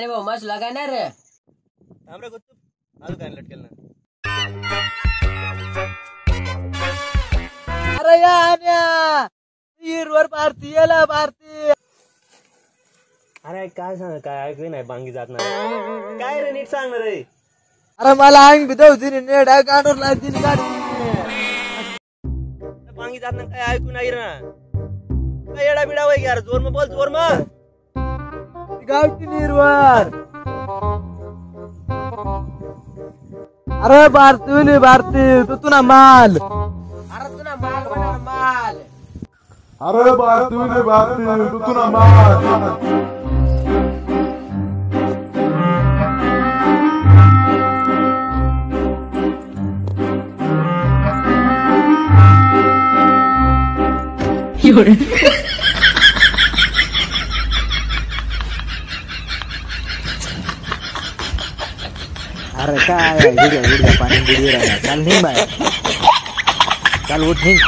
आणि भाऊ मस्त रे थांब रे गुच्चू अजून काय लटकेल ना अरे या आण्या हिरवर भारती याला भारती अरे काय सांग काय ऐकू नाही बांगी जात नाही. काय रे नीट सांग रे. अरे मला अंग बी दवती नेट गाडून लागती गाडी. बांगी जात ना काय ऐकू नाही रे. ना काय येडा बिडा वय यार ज़ोर मग बोल ज़ोर मग गावठी निर्वर अरे भारती भारती तू तुला माल अरे तुला माल बना माल अरे भारती ने भारती तू तू ना मार अरे काय गुडिया गुडिया पाणी गुडी राहिला चाल निघ बाय चाल उठ निघ